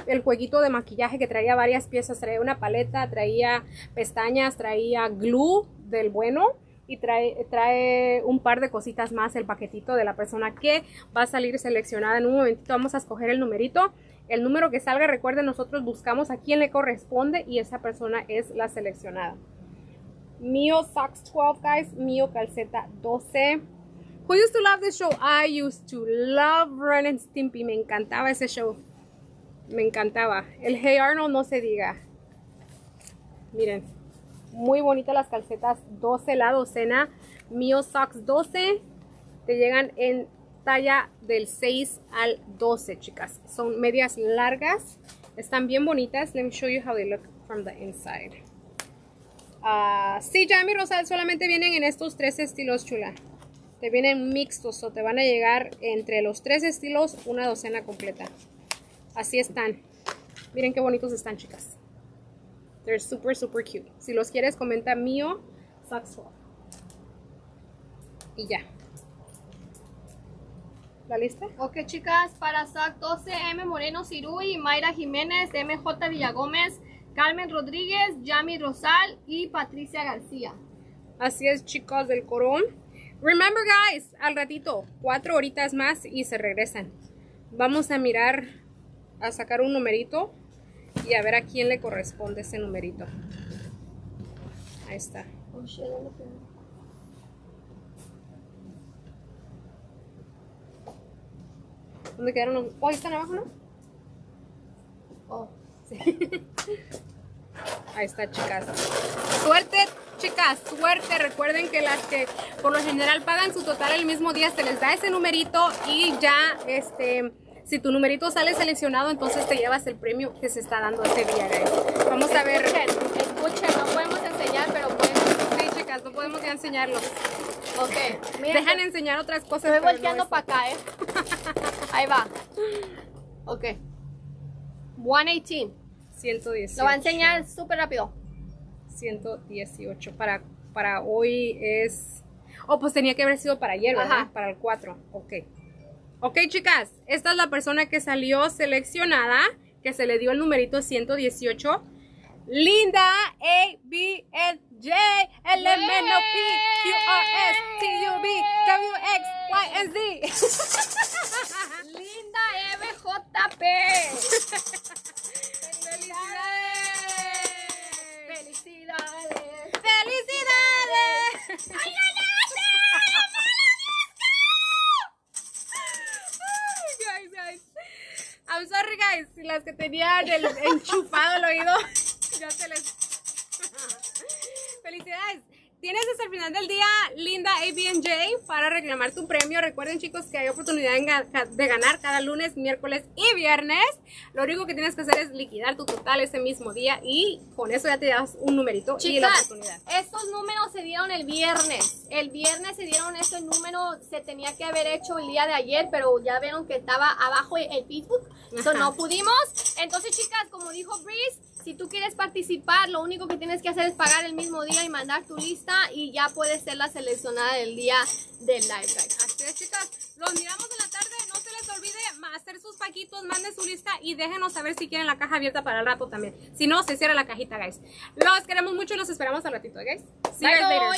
Speaker 1: el jueguito de maquillaje que traía varias piezas. Traía una paleta, traía pestañas, traía glue del bueno y trae, trae un par de cositas más el paquetito de la persona que va a salir seleccionada. En un momentito vamos a escoger el numerito. El número que salga, recuerden, nosotros buscamos a quién le corresponde y esa persona es la seleccionada. Mío Socks 12, guys. Mío Calceta 12. Who used to love this show? I used to love Ren and Stimpy. Me encantaba ese show. Me encantaba. El Hey Arnold no se diga. Miren. Muy bonitas las calcetas. 12 la docena. Mío Socks 12. Te llegan en talla del 6 al 12, chicas. Son medias largas. Están bien bonitas. Let me show you how they look from the inside. Ah, sí, Yami Rosal solamente vienen en estos tres estilos, chula. Te vienen mixtos o te van a llegar entre los tres estilos una docena completa. Así están. Miren qué bonitos están, chicas. They're super, super cute. Si los quieres, comenta mío, 12. Y ya. ¿La lista?
Speaker 2: Ok, chicas, para SAC 12, M. Moreno Cirui, Mayra Jiménez, MJ Villagómez, Carmen Rodríguez, Yami Rosal y Patricia García.
Speaker 1: Así es, chicos del corón. Remember, guys, al ratito, cuatro horitas más y se regresan. Vamos a mirar, a sacar un numerito y a ver a quién le corresponde ese numerito. Ahí está.
Speaker 2: Oh, ¿dónde
Speaker 1: quedaron los.? Oh, ahí están abajo, ¿no?
Speaker 2: Oh, [laughs]
Speaker 1: Ahí está, chicas. Suerte, chicas, suerte. Recuerden que las que por lo general pagan su total el mismo día se les da ese numerito y ya este Si tu numerito sale seleccionado, entonces te llevas el premio que se está dando ese día, guys. Vamos a ver.
Speaker 2: Escuchen, escuchen, no podemos enseñar, pero pueden.
Speaker 1: Sí, chicas, no podemos ya enseñarlo.
Speaker 2: Ok, miren,
Speaker 1: Dejan enseñar otras cosas.
Speaker 2: Estoy
Speaker 1: no
Speaker 2: volteando para acá, ¿eh? [laughs] Ahí va. Ok. 118.
Speaker 1: 118.
Speaker 2: Lo va a enseñar súper rápido.
Speaker 1: 118. Para, para hoy es. Oh, pues tenía que haber sido para ayer, ¿verdad?
Speaker 2: Ajá.
Speaker 1: Para el 4. Ok. Ok, chicas. Esta es la persona que salió seleccionada, que se le dio el numerito 118. Linda A B N J L M N O P Q R S T U V W X Y and Z. [laughs]
Speaker 2: Linda MJP. [laughs] Felicidades.
Speaker 1: ¡Felicidades! ¡Ay, guys, guys. I'm sorry, guys. Las que tenían el enchufado el oído, ya se les. Felicidades. Tienes hasta el final del día, linda ABNJ, para reclamar tu premio. Recuerden, chicos, que hay oportunidad de ganar cada lunes, miércoles y viernes. Lo único que tienes que hacer es liquidar tu total ese mismo día y con eso ya te das un numerito y la
Speaker 2: Chicas,
Speaker 1: oportunidad.
Speaker 2: estos números se dieron el viernes. El viernes se dieron estos números, se tenía que haber hecho el día de ayer, pero ya vieron que estaba abajo el, Facebook, so
Speaker 1: Ajá.
Speaker 2: no pudimos. Entonces, chicas, como dijo Breeze, si tú quieres participar, lo único que tienes que hacer es pagar el mismo día y mandar tu lista y ya puedes ser la seleccionada del día del live guide.
Speaker 1: Así es, chicas. Los miramos en la tarde. No se les olvide hacer sus paquitos, manden su lista y déjenos saber si quieren la caja abierta para el rato también. Si no, se cierra la cajita, guys. Los queremos mucho y los esperamos al ratito, guys. See you later.